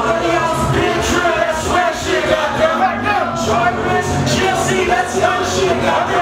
Nobody. That's where shit got down. Sharpness, that's young shit got.